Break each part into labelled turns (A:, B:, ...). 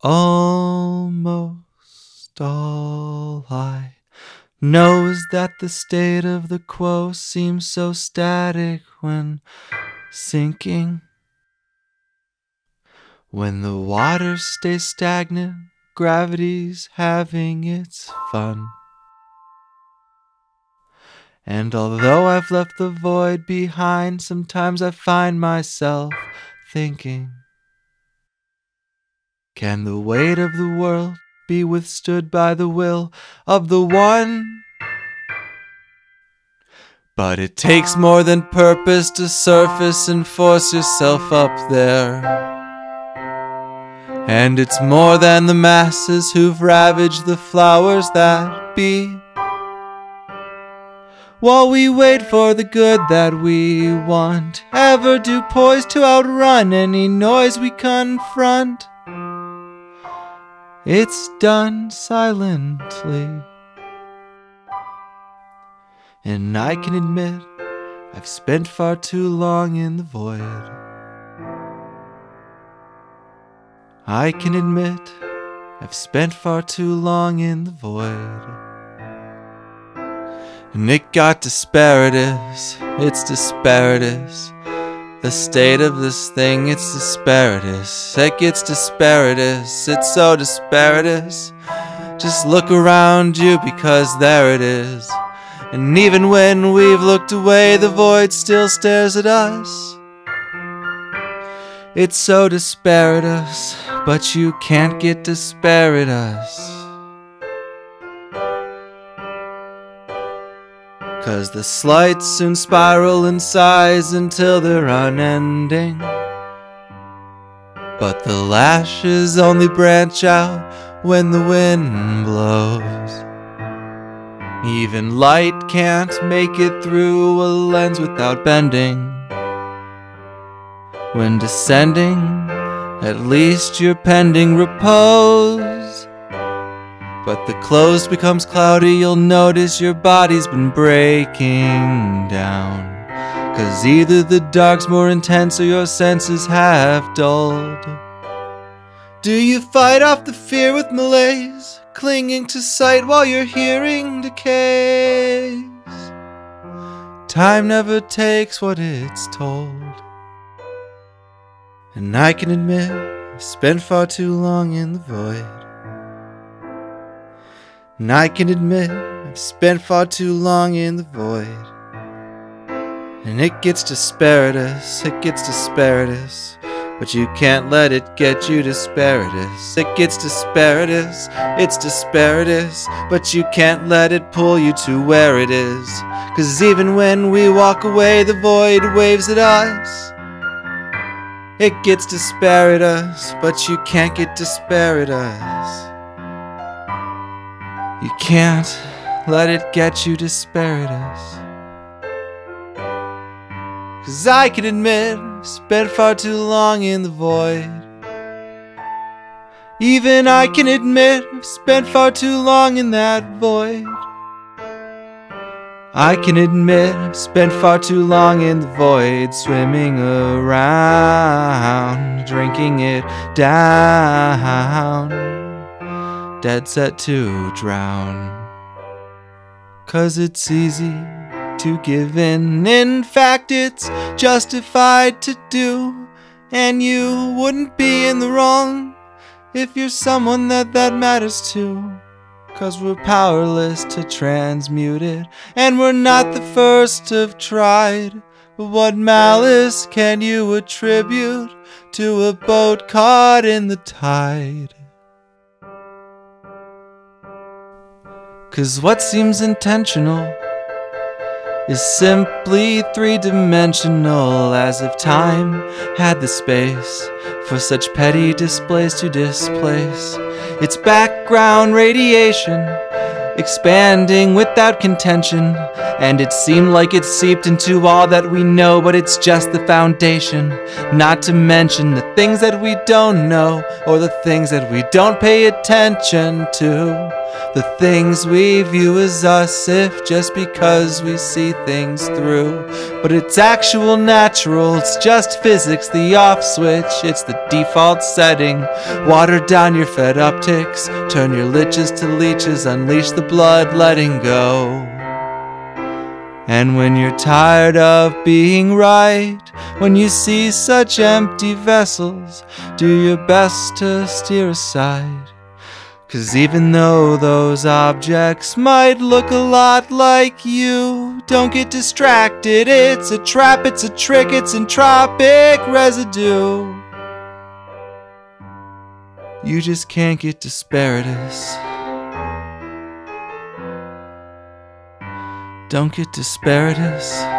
A: Almost all I know is that the state of the quo seems so static when sinking. When the waters stay stagnant, gravity's having its fun. And although I've left the void behind, sometimes I find myself thinking Can the weight of the world be withstood by the will of the one? But it takes more than purpose to surface and force yourself up there. And it's more than the masses who've ravaged the flowers that be. While we wait for the good that we want, ever do poise to outrun any noise we confront. It's done silently. And I can admit I've spent far too long in the void. I can admit I've spent far too long in the void. And it got despairitous, it's despairitous. The state of this thing, it's despairitous. It gets despairitous, it's so despairitous. Just look around you because there it is. And even when we've looked away, the void still stares at us. It's so despairitous, but you can't get despairitous. Cause the slights soon spiral in size until they're unending. But the lashes only branch out when the wind blows. Even light can't make it through a lens without bending. When descending, at least you're pending repose. But the close becomes cloudy, you'll notice your body's been breaking down. Cause either the dark's more intense or your senses have dulled. Do you fight off the fear with malaise, clinging to sight while your hearing decays? Time never takes what it's told. And I can admit, I've spent far too long in the void. And I can admit I've spent far too long in the void. And it gets despairitous, it gets despairitous. But you can't let it get you despairitous. It gets despairitous, it's despairitous. But you can't let it pull you to where it is. Cause even when we walk away, the void waves at us. It gets despairitous, but you can't get despairitous. You can't let it get you despairitous. Cause I can admit, I've spent far too long in the void. Even I can admit, I've spent far too long in that void. I can admit, I've spent far too long in the void, swimming around, drinking it down dead set to drown. Cause it's easy to give in. In fact, it's justified to do. And you wouldn't be in the wrong if you're someone that that matters to. Cause we're powerless to transmute it. And we're not the first to have tried. But what malice can you attribute to a boat caught in the tide? Cause what seems intentional is simply three dimensional, as if time had the space for such petty displays to displace. Its background radiation expanding without contention, and it seemed like it seeped into all that we know, but it's just the foundation. Not to mention the things that we don't know, or the things that we don't pay attention to. The things we view as us if just because we see things through. But it's actual natural, it's just physics, the off switch, it's the default setting. Water down your fed upticks, turn your liches to leeches, unleash the blood, letting go. And when you're tired of being right, when you see such empty vessels, do your best to steer aside. Cause even though those objects might look a lot like you, don't get distracted. It's a trap, it's a trick, it's entropic residue. You just can't get despairitous. Don't get despairitous.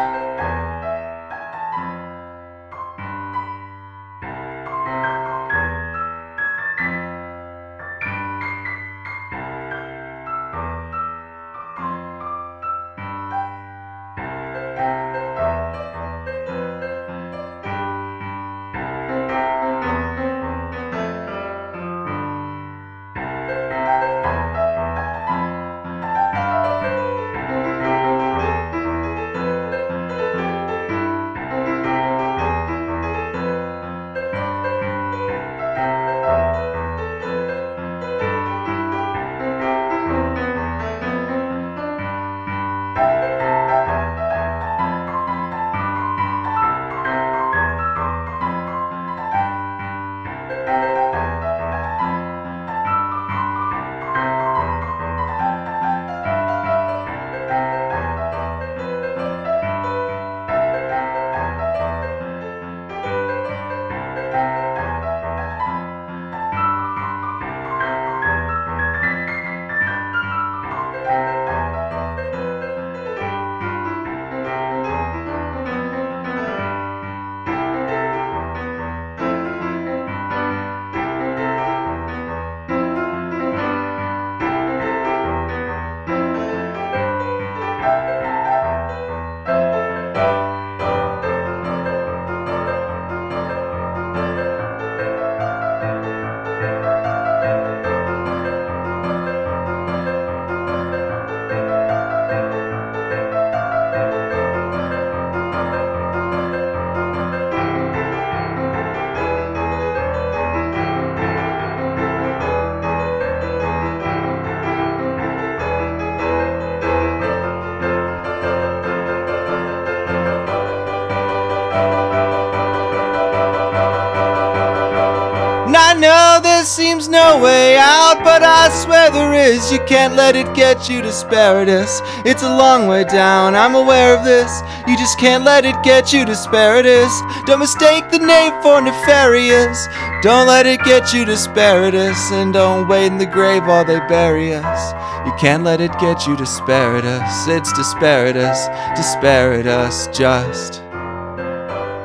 A: I know there seems no way out, but I swear there is. You can't let it get you despairitous. It's a long way down, I'm aware of this. You just can't let it get you despairitous. Don't mistake the name for nefarious. Don't let it get you despairitous, and don't wait in the grave while they bury us. You can't let it get you despairitous. It's despairitous, despairitous, just.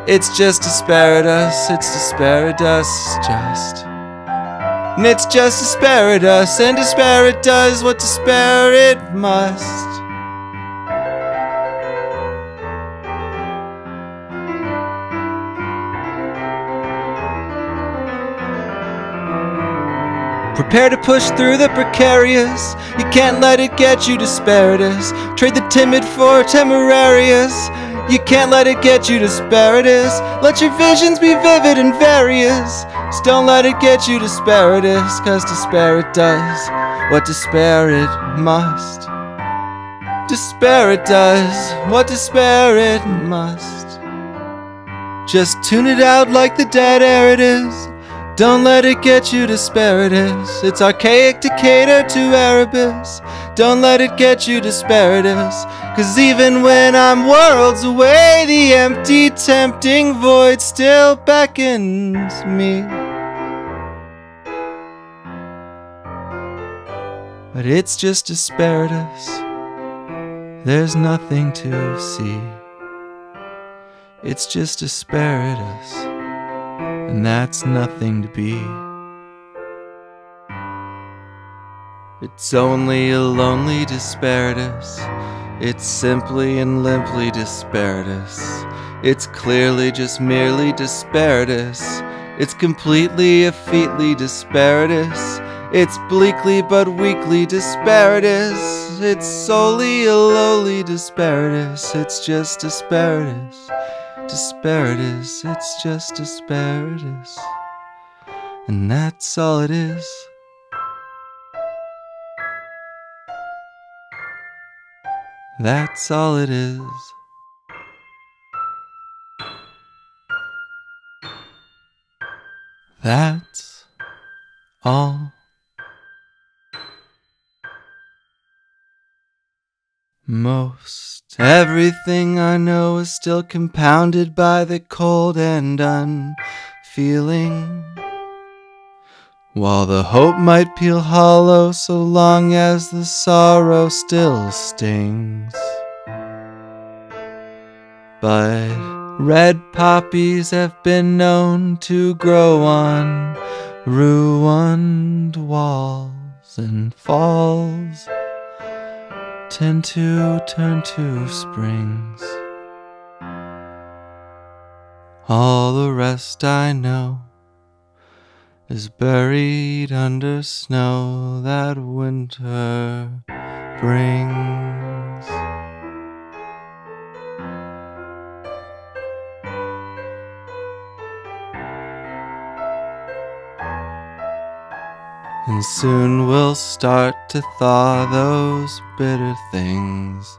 A: It's just despairitous, it's despairitous, just. And it's just despairitous, and disparate does what disparate must. Prepare to push through the precarious. You can't let it get you despairitous. Trade the timid for temerarious. You can't let it get you despairitous. Let your visions be vivid and various. Just don't let it get you despairitous, cause disparate does what disparate must. Disparate does what disparate must. Just tune it out like the dead air it is. Don't let it get you despairitous. It's archaic to cater to Erebus. Don't let it get you despairitous. Cause even when I'm worlds away, the empty, tempting void still beckons me. But it's just despairitous. There's nothing to see. It's just despairitous and that's nothing to be. It's only a lonely despairitous. It's simply and limply despairitous. It's clearly just merely despairitous. It's completely effetely despairitous. It's bleakly but weakly despairitous. It's solely a lowly despairitous. It's just despairitous. Despairitous. It's just despairitous. And that's all it is. That's all it is. That's all. Most everything I know is still compounded by the cold and unfeeling. While the hope might peel hollow so long as the sorrow still stings. But Red poppies have been known to grow on ruined walls and falls tend to turn to springs. All the rest I know is buried under snow that winter brings. And soon we'll start to thaw those bitter things